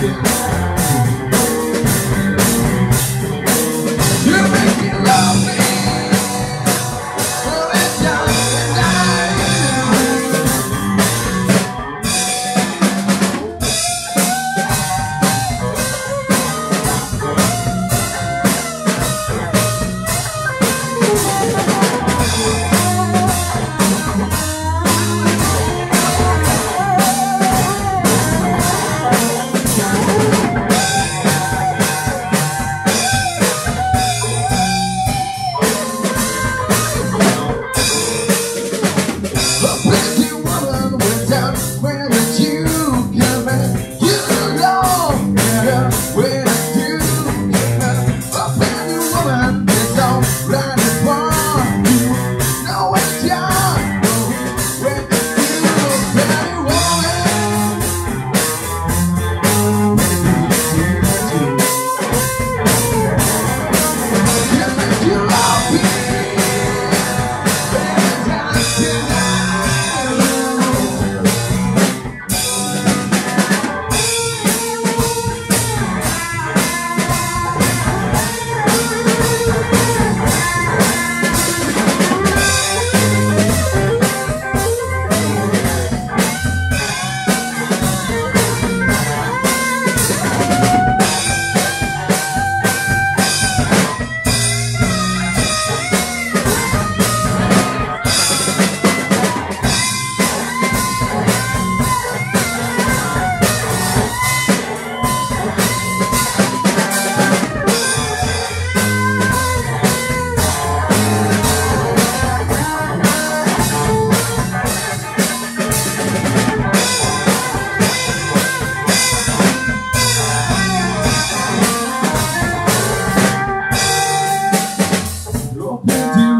distance. Mình.